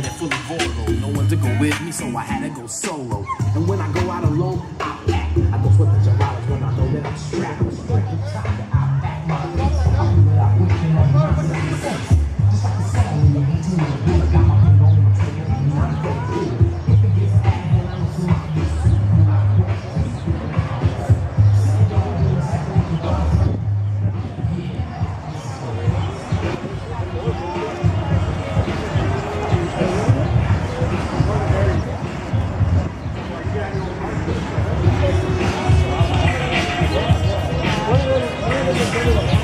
headed full of volo. No one to go with me, so I had to go solo. Good one.